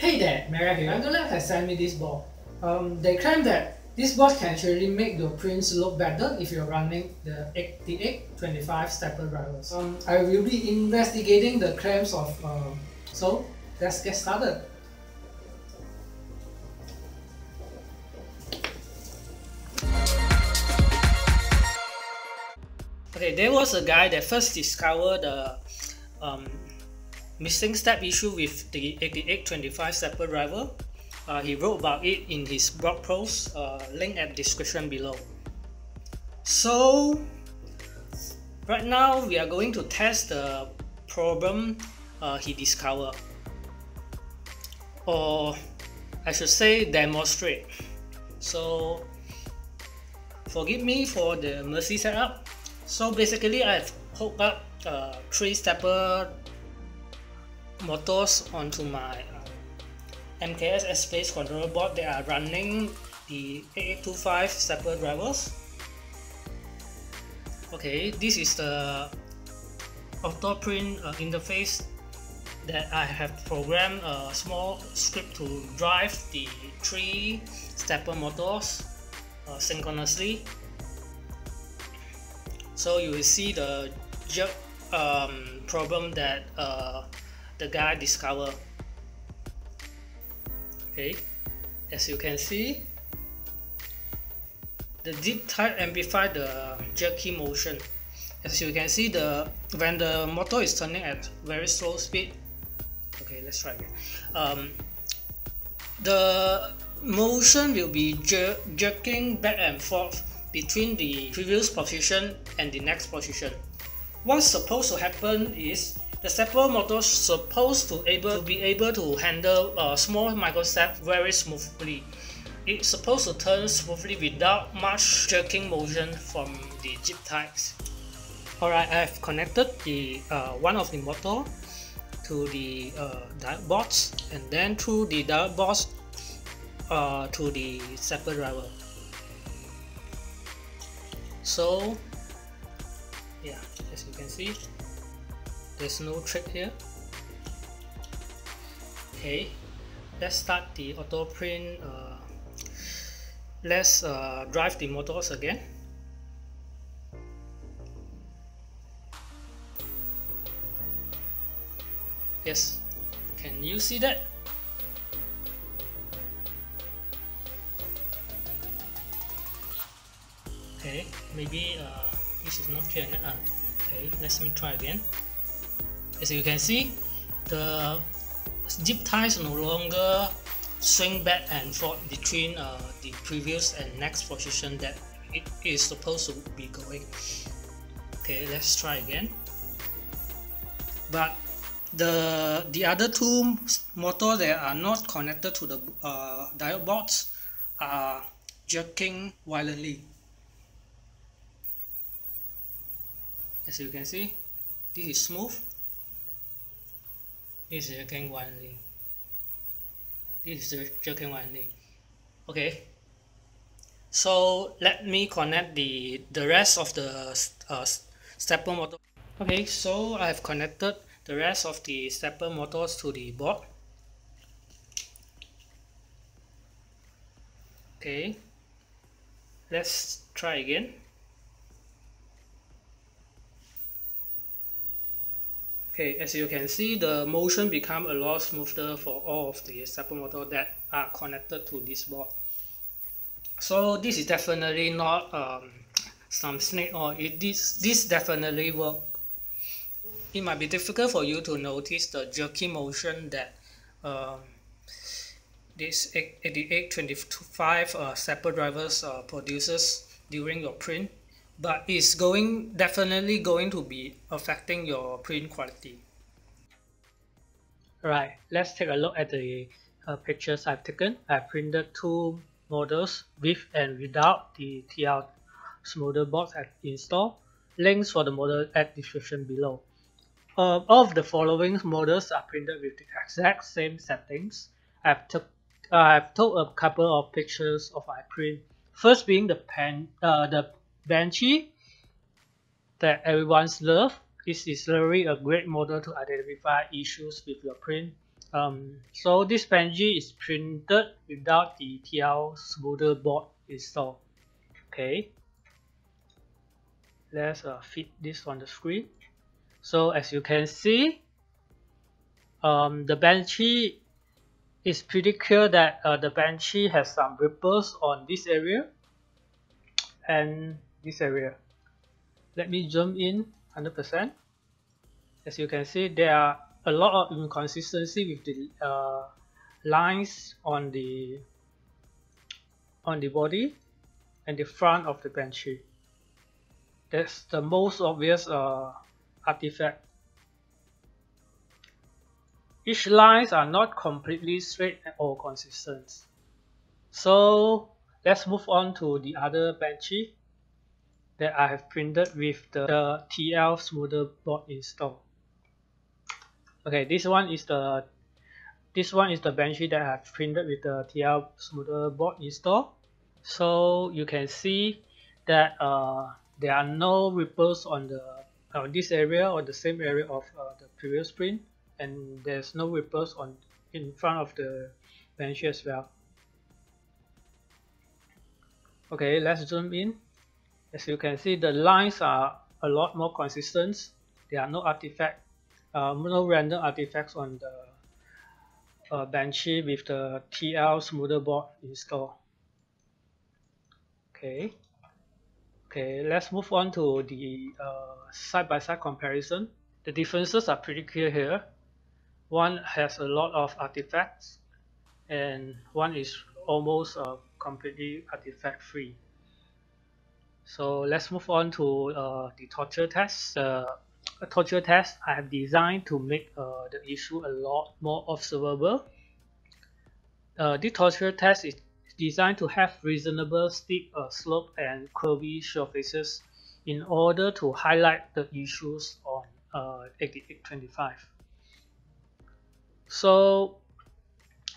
Hey there, Mara here. Angular has sent me this board. Um, they claim that this board can actually make your prints look better if you're running the 8825 stepper drivers. Um, I will be investigating the claims of, um, so let's get started. Okay, there was a guy that first discovered the um, missing step issue with the 8825 stepper driver. Uh, he wrote about it in his blog post, uh, link at description below. So, right now we are going to test the problem uh, he discovered. Or I should say demonstrate. So, forgive me for the mercy setup. So basically I've hooked up uh, three stepper motors onto my uh, MKS SBase controller board that are running the 8825 stepper drivers. Okay, this is the OctoPrint uh, interface that I have programmed a small script to drive the three stepper motors uh, synchronously so you will see the jerk um, problem that uh, the guy discovered okay as you can see the zip tie amplify the jerky motion. As you can see the when the motor is turning at very slow speed okay let's try again. Um, the motion will be jer jerking back and forth between the previous position and the next position. What's supposed to happen is the stepper motor is supposed to able to be able to handle a small microstep very smoothly. It's supposed to turn smoothly without much jerking motion from the zip ties. Alright, I've connected the uh, one of the motor to the uh, diode box and then through the diode box uh, to the stepper driver so yeah as you can see there's no trick here. Okay let's start the OctoPrint uh, let's uh, drive the motors again. Yes can you see that? Okay maybe uh, this is not clear enough okay let me try again as you can see the zip ties no longer swing back and forth between uh, the previous and next position that it is supposed to be going. Okay let's try again. But the the other two motors that are not connected to the uh, diode box are jerking violently. As you can see this is smooth this is the jerking link this is the jerking link okay so let me connect the the rest of the uh, stepper motor. Okay so I have connected the rest of the stepper motors to the board. Okay let's try again Okay, as you can see, the motion become a lot smoother for all of the stepper motor that are connected to this board. So this is definitely not um, some snake or it this this definitely work. It might be difficult for you to notice the jerky motion that um, this 8825 uh, stepper drivers uh, produces during your print but it's going definitely going to be affecting your print quality. Right, let's take a look at the uh, pictures I've taken. I printed two models with and without the TL smoothing box at install. Links for the model at description below. Uh, all of the following models are printed with the exact same settings. I've took uh, I've took a couple of pictures of my print. First being the pen, uh, the Benchy that everyone's love. This is really a great model to identify issues with your print. Um, so this Benchy is printed without the TL smoother board installed. Okay, let's uh, fit this on the screen. So as you can see, um, the Benchy is pretty clear that uh, the Benchy has some ripples on this area and this area. Let me zoom in 100%. As you can see, there are a lot of inconsistency with the uh, lines on the on the body and the front of the benchy. That's the most obvious uh, artifact. Each lines are not completely straight or consistent. So let's move on to the other benchy that I have printed with the, the TL smoother board installed okay this one is the this one is the benchy that I have printed with the TL smoother board installed so you can see that uh, there are no ripples on the uh, this area or the same area of uh, the previous print. And there's no ripples on in front of the benchy as well. Okay let's zoom in as you can see the lines are a lot more consistent there are no artifact uh, no random artifacts on the uh, Benchy with the TL smoother board installed. Okay. Okay, let's move on to the uh, side-by-side -side comparison. The differences are pretty clear here. One has a lot of artifacts and one is almost uh, completely artifact free. So let's move on to uh, the torture test. The a torture test I have designed to make uh, the issue a lot more observable. Uh, the torture test is designed to have reasonable steep uh, slope and curvy surfaces in order to highlight the issues on uh, 8825. So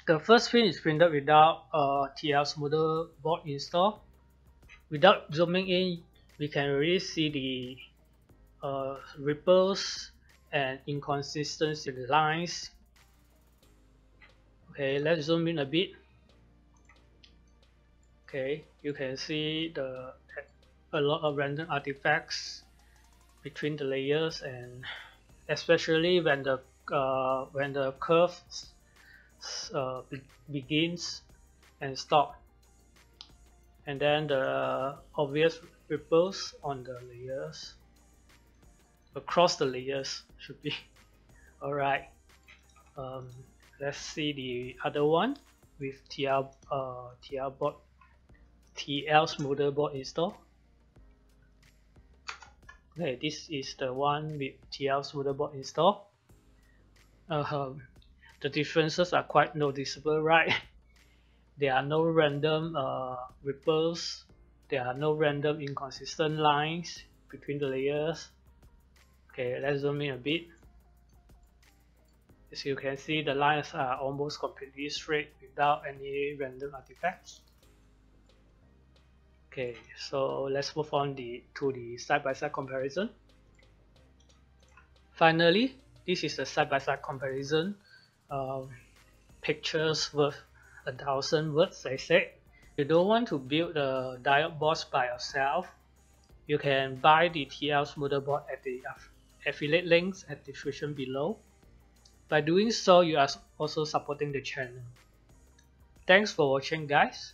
the first print is printed without uh, TL smoother board install. Without zooming in, we can really see the uh, ripples and inconsistency lines. Okay, let's zoom in a bit. Okay, you can see the a lot of random artifacts between the layers and especially when the uh, when the curve uh, be begins and stop and then the obvious ripples on the layers. Across the layers should be. Alright. Um, let's see the other one with TL uh, TL board. TL smoother board install. Okay this is the one with TL smoother board install. Uh, the differences are quite noticeable right there are no random uh, ripples there are no random inconsistent lines between the layers Okay, let's zoom in a bit. As you can see, the lines are almost completely straight without any random artifacts. Okay, so let's move on the, to the side-by-side -side comparison. Finally, this is the side-by-side -side comparison. Um, pictures worth a thousand words, I said. You don't want to build a diode box by yourself. You can buy the TL smoother board at the affiliate links at the description below. By doing so, you are also supporting the channel. Thanks for watching guys.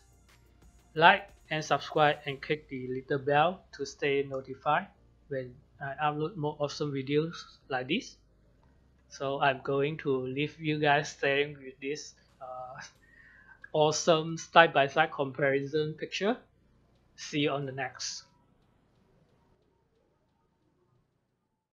Like and subscribe and click the little bell to stay notified when I upload more awesome videos like this. So I'm going to leave you guys staying with this uh, awesome side-by-side -side comparison picture. See you on the next.